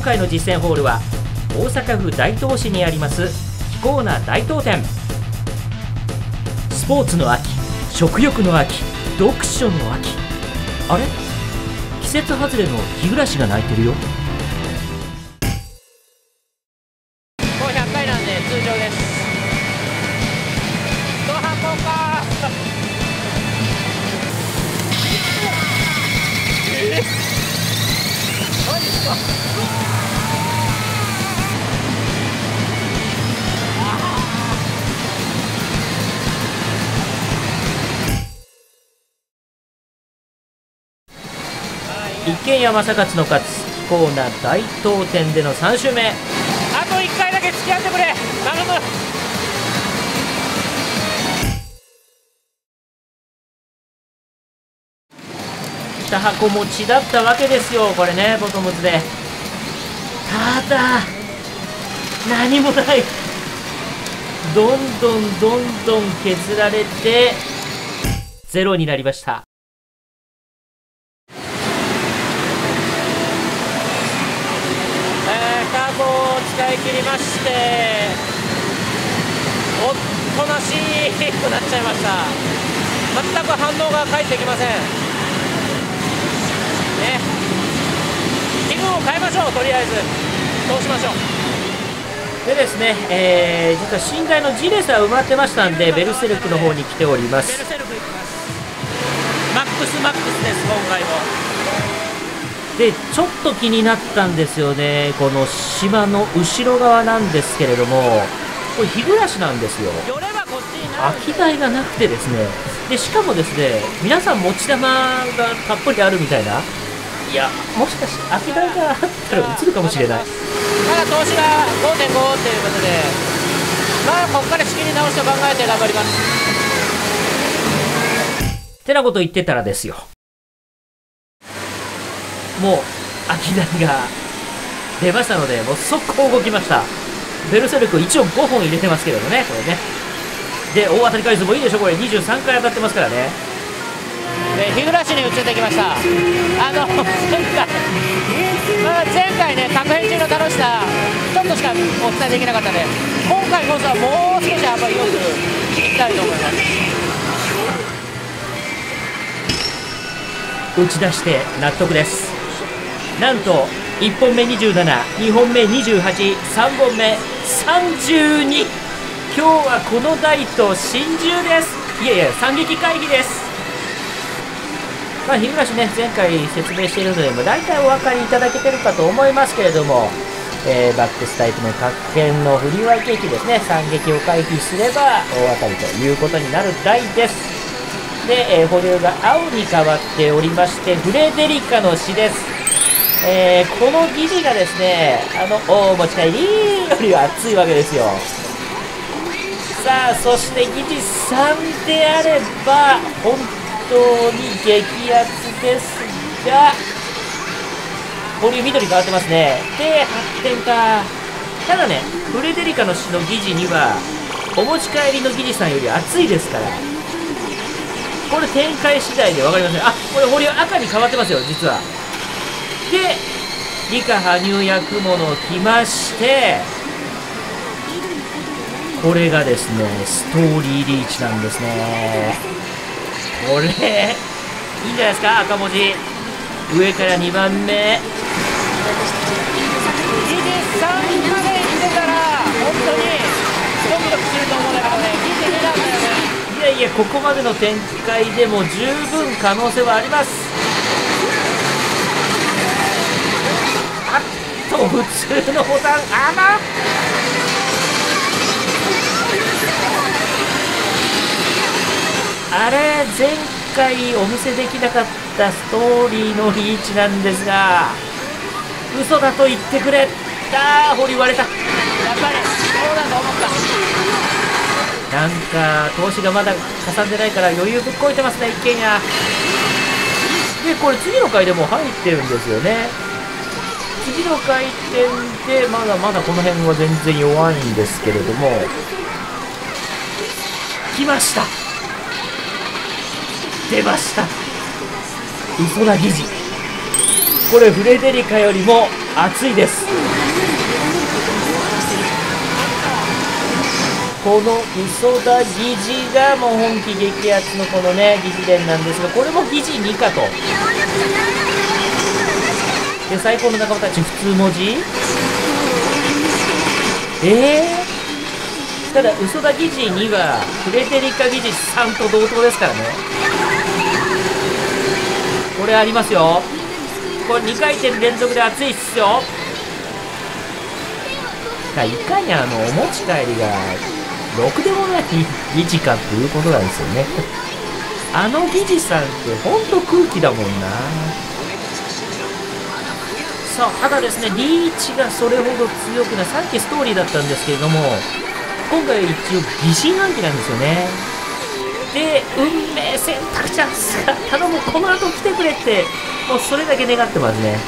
今回の実践ホールは大阪府大東市にあります飛行な大東店。スポーツの秋食欲の秋読書の秋。あれ？季節外れの日暮らしが鳴いてるよ。一軒家正勝の勝非コーナ大東店での3週目。あと1回だけ付き合ってくれ。頼む。2箱持ちだったわけですよこれねボトムズで。ただ何もない。どんどんどんどん削られてゼロになりましたえー、カーブい切りましておっとなしくなっちゃいました。全く反応が返ってきません。ね。気分を変えましょうとりあえず。そうしましょう。でですね、えー、実は新外のジレスは埋まってましたんでベルセルクの方に来ております。ベルセルクいきます。マックスマックスです今回もでちょっと気になったんですよね。この島の後ろ側なんですけれども。これ日暮らしなんですよ。空き台がなくてですね。でしかもですね皆さん持ち玉がたっぷりあるみたいな。いや。もしかして空き台があったら映るかもしれない。まだ投資が5.5っていうことでまあここから仕切り直しと考えて頑張ります。てなこと言ってたらですよもう空き台が出ましたのでもう速攻動きました。ベルセルク一応5本入れてますけれどねこれね。で大当たり回数もいいでしょこれ。23回当たってますからね。で日暮らしに移ってきました。あの前回、まあ、前回ね確変中の楽しさちょっとしかお伝えできなかったんで今回こそはもう少し幅広くいきたいと思います。打ち出して納得ですなんと1本目272本目283本目32今日はこの台と心中です。いやいや惨劇会議です。まあ日暮ね前回説明しているのでも大体お分かりいただけてるかと思いますけれども、えーバックスタイプの角剣のフリーワイケーキですね。惨劇を回避すれば大当たりということになる台です。で、えー保留が青に変わっておりまして、フレデリカの詩です。えーこの疑似がですね、あの、お持ち帰りよりは熱いわけですよ。さあ、そして疑似3であれば、本当に激アツですが、保留緑変わってますね。で、8点か。ただね、フレデリカの詩の疑似には、お持ち帰りの疑似さんより熱いですから。これ展開次第で分かりませんあこれ保留赤に変わってますよ実はで理科羽生役物来ましてこれがですねストーリーリーチなんですね。これいいんじゃないですか赤文字。上から2番目。ギリ3まで行ってたら本当にドキドキすると思うんだけどね。ギリ2なんだよね。いやいやここまでの展開でも十分可能性はありますあっと普通のボタンあらあれ前回お見せできなかったストーリーのリーチなんですが嘘だと言ってくれ。あー堀割れた。やっぱりそうだと思った。なんか投資がまだかさんでないから余裕ぶっこいてますね一軒家。でこれ次の回でも入ってるんですよね。次の回転でまだまだこの辺は全然弱いんですけれども。来ました。出ました。嘘な疑似。これフレデリカよりも熱いです。この磯田疑似がもう本気激アツのこのね疑似伝なんですがこれも疑似2かと。で最高の仲間たち普通文字？えー、ただ嘘田疑似2はフレデリカ疑似3と同等ですからね。これありますよ。これ2回転連続で熱いっすよ。いかにあのお持ち帰りがろくでもない疑似かっていうことなんですよね。あの疑似さんってほんと空気だもんな。さあただですねリーチがそれほど強くない。さっきストーリーだったんですけれども今回一応疑心暗鬼なんですよね。で運命選択チャンスが頼む。この後来てくれってもうそれだけ願ってますね。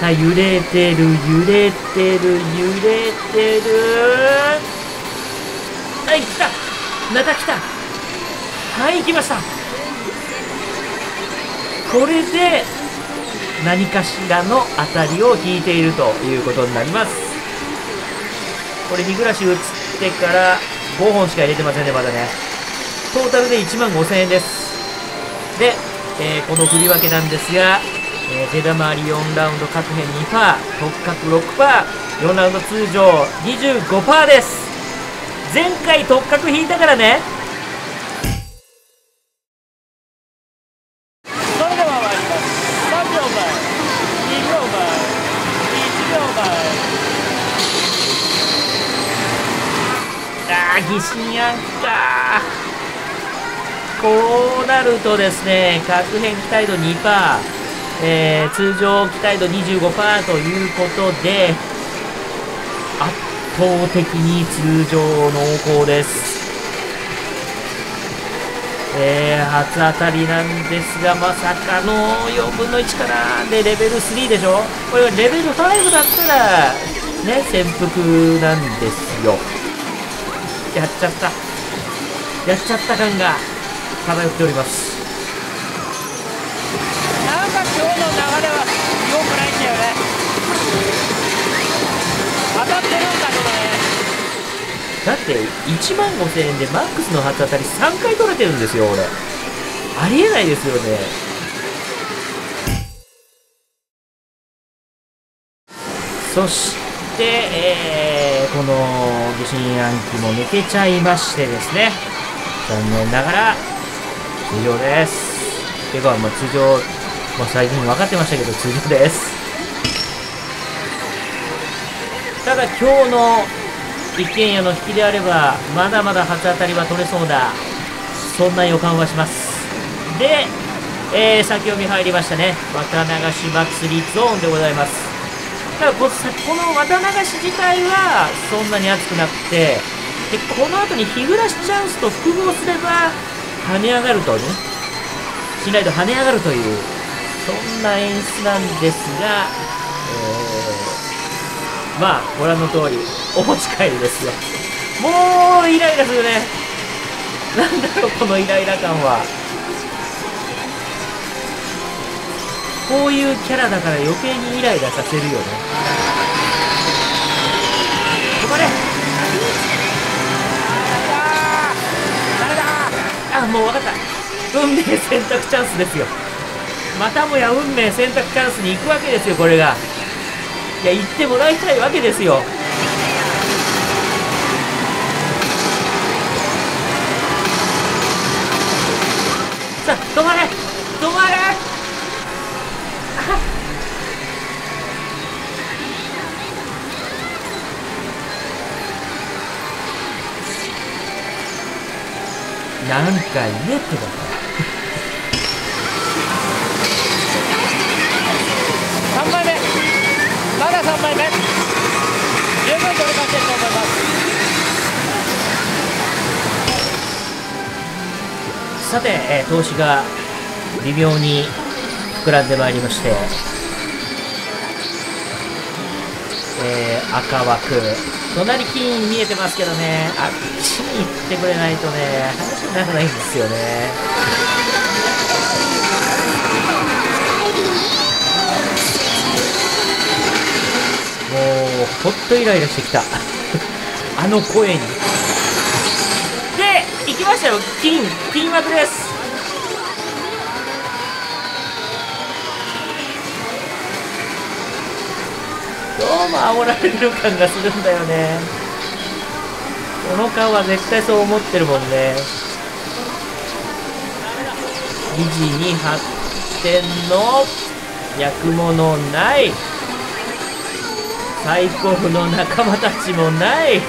はい揺れてる揺れてる揺れてる。はい来た。また来た。はい来ました。これで何かしらの当たりを引いているということになります。これ日暮らし移ってから5本しか入れてませんねまだね。トータルで1万5000円です。で、えー、この振り分けなんですが、えー、手玉あり4ラウンド各辺2%特角6% 4ラウンド通常25%です。前回特角引いたからね。疑心暗鬼か。こうなるとですね核変期待度2%、えー、通常期待度25%ということで圧倒的に通常濃厚です。えー、初当たりなんですがまさかの4分の1からでレベル3でしょ？これはレベル5だったらね潜伏なんですよ。やっちゃった。やっちゃった感が漂っております。なんか今日の流れは良くないんだよね。当たってるんだけどね。だって1万5000円でマックスの初当たり3回取れてるんですよ俺。ありえないですよね。そして、えー、この疑心暗鬼も抜けちゃいましてですね。残念ながら通常です。ていうか、まあ、通常、まあ、最近分かってましたけど通常です。ただ今日の一軒家の引きであればまだまだ初当たりは取れそうだ。そんな予感はします。で、えー、先読み入りましたね。若流し祭りゾーンでございます。ただここの綿流し自体はそんなに熱くなくてでこの後に日暮らしチャンスと複合すれば跳ね上がるとね信頼度跳ね上がるというそんな演出なんですが、えー、まあご覧の通りお持ち帰りですよ。もうイライラするね。なんだろうこのイライラ感は。こういうキャラだから余計にイライラさせるよね。止まれ。あもう分かった。運命選択チャンスですよ。またもや運命選択チャンスに行くわけですよこれが。いや行ってもらいたいわけですよ。なんか言えってば3枚目まだ3枚目十分取り返してると思いますさて、えー投資が微妙に膨らんでまいりまして、えー赤枠。隣金見えてますけどね、あっちに行ってくれないとね、話にならないんですよね。もうほっとイライラしてきた。あの声に。で行きましたよ。金金幕です。うも煽られてる感がするんだよね。この顔は絶対そう思ってるもんね。生地に発展の焼くもない。最高の仲間たちもない。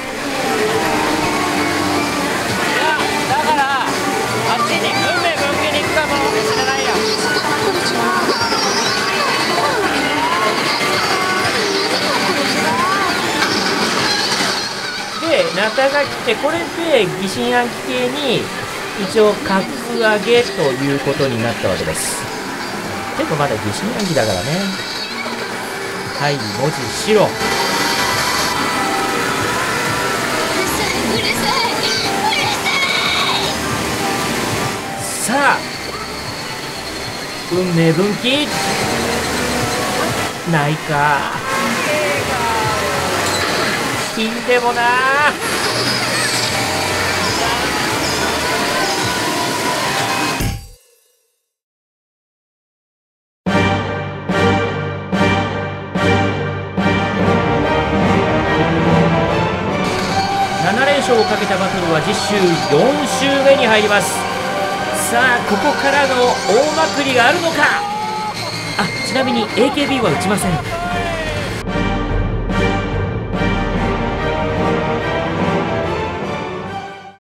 でナタが来てこれで疑心暗鬼系に一応格上げということになったわけです。でもまだ疑心暗鬼だからね。はい文字白。さあ運命分岐。ないか。金でもな。勝をかけたバトルは次週4週目に入ります。さあここからの大まくりがあるのか。あちなみに AKB は打ちません。